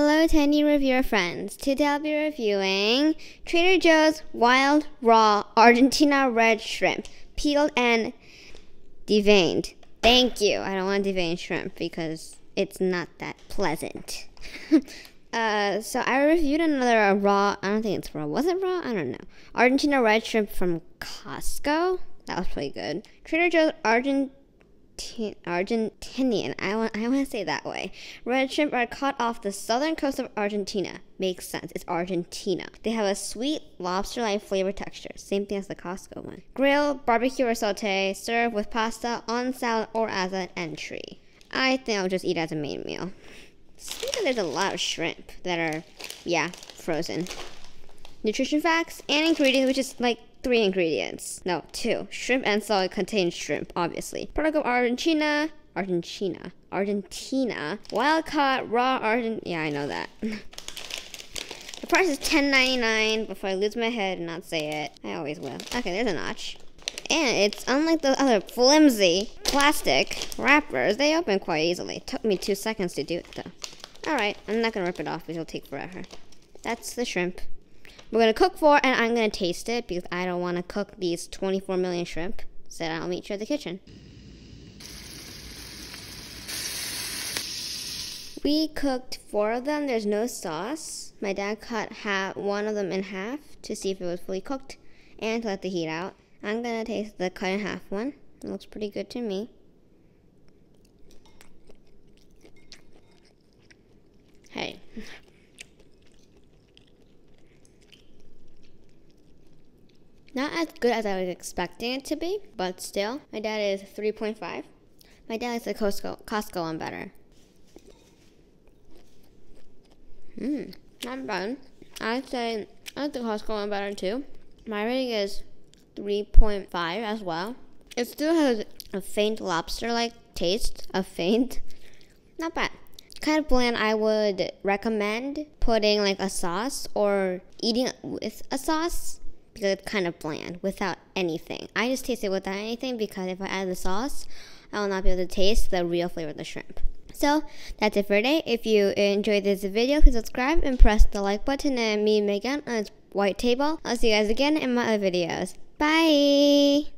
Hello, Tiny Reviewer friends. Today I'll be reviewing Trader Joe's Wild Raw Argentina Red Shrimp, peeled and deveined. Thank you. I don't want deveined shrimp because it's not that pleasant. uh, so I reviewed another raw. I don't think it's raw. Was it raw? I don't know. Argentina Red Shrimp from Costco. That was pretty good. Trader Joe's Argent Argentinian. I want I want to say that way. Red shrimp are caught off the southern coast of Argentina. Makes sense. It's Argentina. They have a sweet lobster-like flavor texture. Same thing as the Costco one. Grill, barbecue, or saute. Serve with pasta, on salad, or as an entry. I think I'll just eat as a main meal. That there's a lot of shrimp that are, yeah, frozen. Nutrition facts and ingredients, which is like three ingredients. No, two. Shrimp and salt contain shrimp, obviously. Product of Argentina. Argentina. Argentina. Wild caught raw Argent. Yeah, I know that. the price is $10.99 before I lose my head and not say it. I always will. Okay, there's a notch. And it's unlike the other flimsy plastic wrappers, they open quite easily. It took me two seconds to do it though. Alright, I'm not gonna rip it off because it'll take forever. That's the shrimp. We're gonna cook four, and I'm gonna taste it because I don't want to cook these 24 million shrimp. So I'll meet you at the kitchen. We cooked four of them. There's no sauce. My dad cut half, one of them in half to see if it was fully cooked and to let the heat out. I'm gonna taste the cut in half one. It looks pretty good to me. Hey. Not as good as I was expecting it to be, but still, my dad is 3.5. My dad likes the Costco, Costco one better. Hmm, not bad. I'd say I like the Costco one better too. My rating is 3.5 as well. It still has a faint lobster-like taste, a faint. Not bad. Kind of bland. I would recommend putting like a sauce or eating with a sauce it's kind of bland without anything. I just taste it without anything because if I add the sauce, I will not be able to taste the real flavor of the shrimp. So that's it for today. If you enjoyed this video, please subscribe and press the like button and me again on this white table. I'll see you guys again in my other videos. Bye!